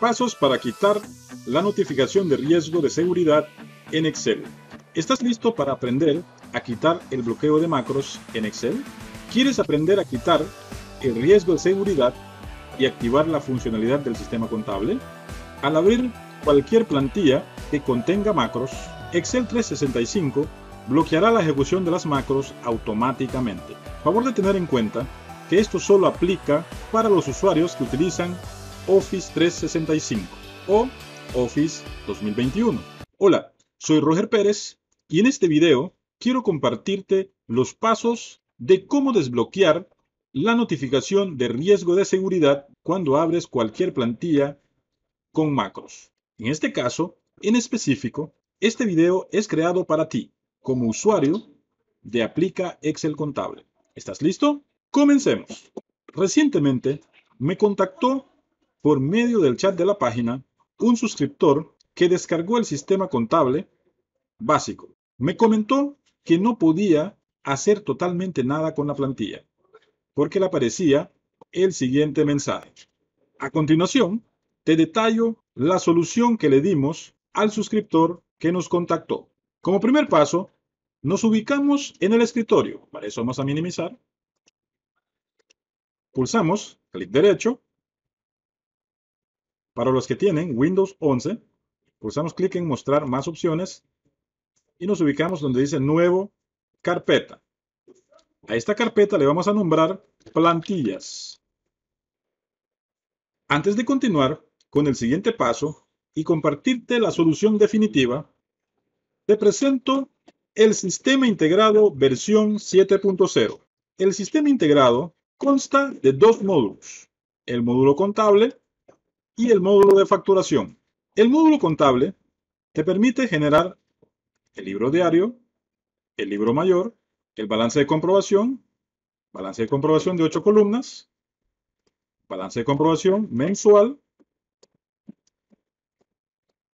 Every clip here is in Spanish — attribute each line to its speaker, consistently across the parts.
Speaker 1: Pasos para quitar la notificación de riesgo de seguridad en Excel. ¿Estás listo para aprender a quitar el bloqueo de macros en Excel? ¿Quieres aprender a quitar el riesgo de seguridad y activar la funcionalidad del sistema contable? Al abrir cualquier plantilla que contenga macros, Excel 365 bloqueará la ejecución de las macros automáticamente. Favor de tener en cuenta que esto solo aplica para los usuarios que utilizan Office 365 o Office 2021. Hola, soy Roger Pérez y en este video quiero compartirte los pasos de cómo desbloquear la notificación de riesgo de seguridad cuando abres cualquier plantilla con macros. En este caso, en específico, este video es creado para ti como usuario de Aplica Excel Contable. ¿Estás listo? Comencemos. Recientemente me contactó por medio del chat de la página un suscriptor que descargó el sistema contable básico. Me comentó que no podía hacer totalmente nada con la plantilla, porque le aparecía el siguiente mensaje. A continuación, te detallo la solución que le dimos al suscriptor que nos contactó. Como primer paso, nos ubicamos en el escritorio. Para eso vamos a minimizar. Pulsamos clic derecho para los que tienen Windows 11, pulsamos clic en mostrar más opciones y nos ubicamos donde dice nuevo carpeta. A esta carpeta le vamos a nombrar plantillas. Antes de continuar con el siguiente paso y compartirte la solución definitiva, te presento el sistema integrado versión 7.0. El sistema integrado consta de dos módulos, el módulo contable y el módulo de facturación. El módulo contable te permite generar el libro diario, el libro mayor, el balance de comprobación, balance de comprobación de 8 columnas, balance de comprobación mensual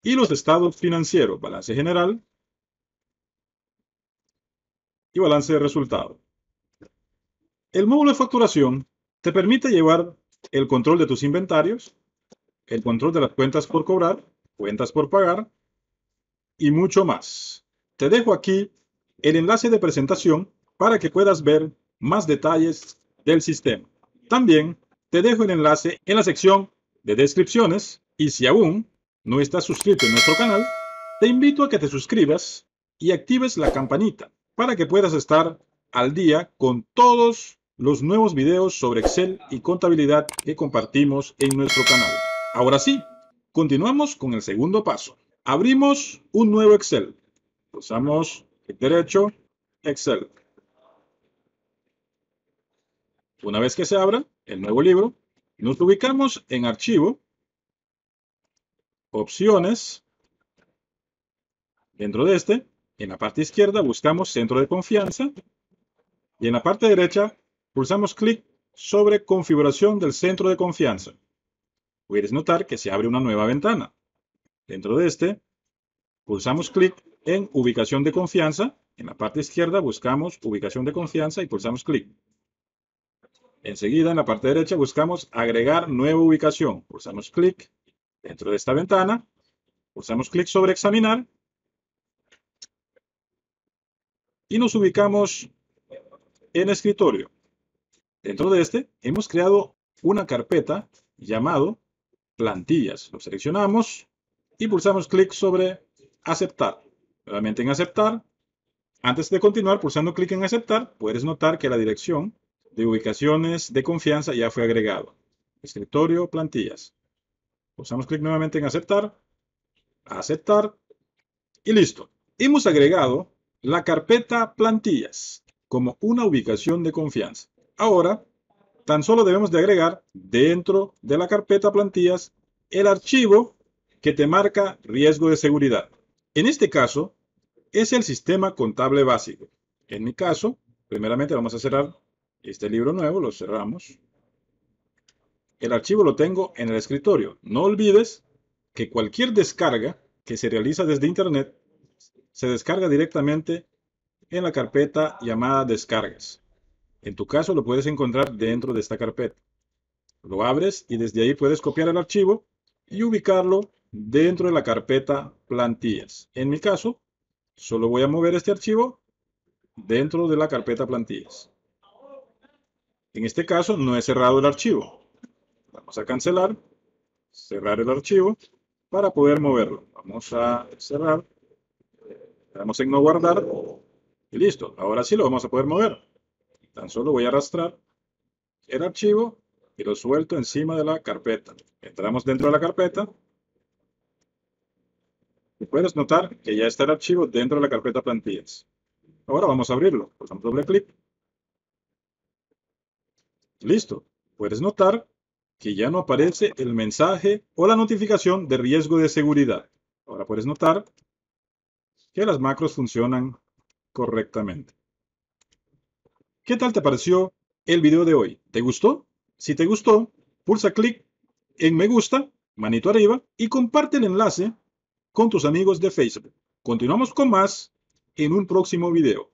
Speaker 1: y los estados financieros, balance general y balance de resultado. El módulo de facturación te permite llevar el control de tus inventarios, el control de las cuentas por cobrar, cuentas por pagar y mucho más. Te dejo aquí el enlace de presentación para que puedas ver más detalles del sistema. También te dejo el enlace en la sección de descripciones y si aún no estás suscrito en nuestro canal, te invito a que te suscribas y actives la campanita para que puedas estar al día con todos los nuevos videos sobre Excel y contabilidad que compartimos en nuestro canal. Ahora sí, continuamos con el segundo paso. Abrimos un nuevo Excel. Pulsamos clic derecho, Excel. Una vez que se abra el nuevo libro, nos ubicamos en Archivo, Opciones. Dentro de este, en la parte izquierda buscamos Centro de Confianza y en la parte derecha pulsamos clic sobre Configuración del Centro de Confianza puedes notar que se abre una nueva ventana. Dentro de este, pulsamos clic en ubicación de confianza. En la parte izquierda buscamos ubicación de confianza y pulsamos clic. Enseguida, en la parte derecha, buscamos agregar nueva ubicación. Pulsamos clic dentro de esta ventana. Pulsamos clic sobre examinar. Y nos ubicamos en escritorio. Dentro de este, hemos creado una carpeta llamado plantillas. Lo seleccionamos y pulsamos clic sobre aceptar. Nuevamente en aceptar. Antes de continuar pulsando clic en aceptar, puedes notar que la dirección de ubicaciones de confianza ya fue agregado. Escritorio, plantillas. Pulsamos clic nuevamente en aceptar, aceptar y listo. Hemos agregado la carpeta plantillas como una ubicación de confianza. Ahora tan solo debemos de agregar dentro de la carpeta plantillas el archivo que te marca riesgo de seguridad. En este caso, es el sistema contable básico. En mi caso, primeramente vamos a cerrar este libro nuevo, lo cerramos. El archivo lo tengo en el escritorio. No olvides que cualquier descarga que se realiza desde Internet se descarga directamente en la carpeta llamada descargas. En tu caso lo puedes encontrar dentro de esta carpeta. Lo abres y desde ahí puedes copiar el archivo y ubicarlo dentro de la carpeta plantillas. En mi caso, solo voy a mover este archivo dentro de la carpeta plantillas. En este caso no he cerrado el archivo. Vamos a cancelar, cerrar el archivo para poder moverlo. Vamos a cerrar, damos en no guardar y listo. Ahora sí lo vamos a poder mover. Tan solo voy a arrastrar el archivo y lo suelto encima de la carpeta. Entramos dentro de la carpeta y puedes notar que ya está el archivo dentro de la carpeta plantillas. Ahora vamos a abrirlo. Por doble clic. Listo. Puedes notar que ya no aparece el mensaje o la notificación de riesgo de seguridad. Ahora puedes notar que las macros funcionan correctamente. ¿Qué tal te pareció el video de hoy? ¿Te gustó? Si te gustó, pulsa clic en me gusta, manito arriba y comparte el enlace con tus amigos de Facebook. Continuamos con más en un próximo video.